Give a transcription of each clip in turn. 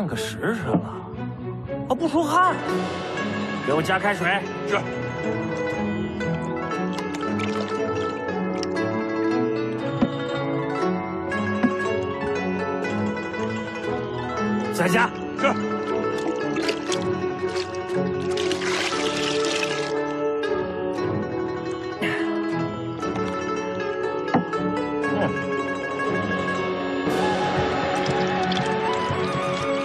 半个时辰了，啊，不出汗，给我加开水。是。再加。是。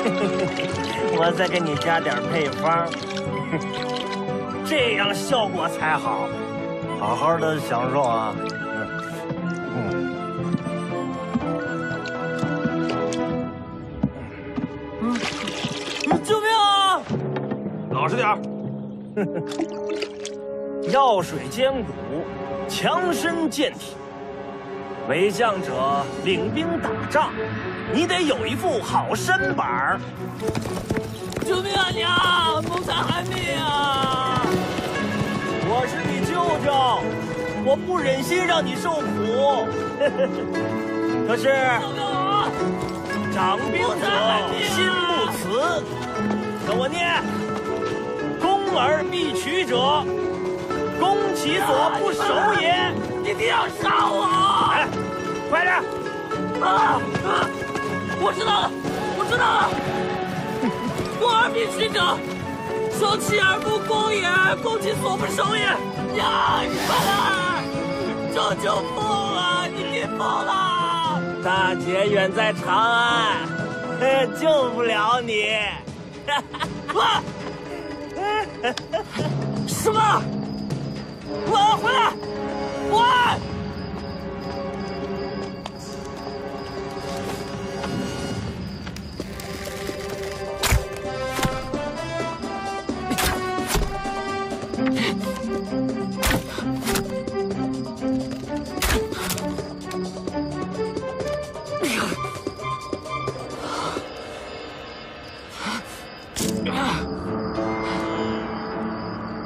我再给你加点配方，这样效果才好。好好的享受啊！嗯，嗯，救命啊！老实点儿。药水兼骨，强身健体。为将者领兵打仗，你得有一副好身板儿。救命啊娘！谋财害命啊！我是你舅舅，我不忍心让你受苦。可是，长兵者心不慈。跟我念：攻而必取者，攻其所不守也。你定要杀我！哎，快点！啊啊！我知道了，我知道了。我儿必取者，守其而不攻也，攻其所不守也。呀，你快来！救救疯了！你别疯了！大姐远在长安，救不了你。喂！什么？我要回来！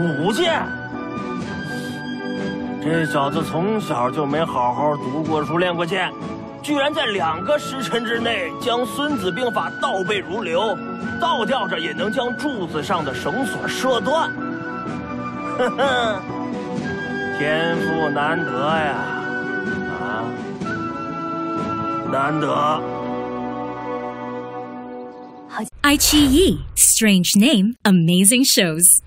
五箭。这小子从小就没好好读过书、练过剑，居然在两个时辰之内将《孙子兵法》倒背如流，倒吊着也能将柱子上的绳索射断。天赋难得呀！啊，难得。iQIYI, strange name, amazing shows.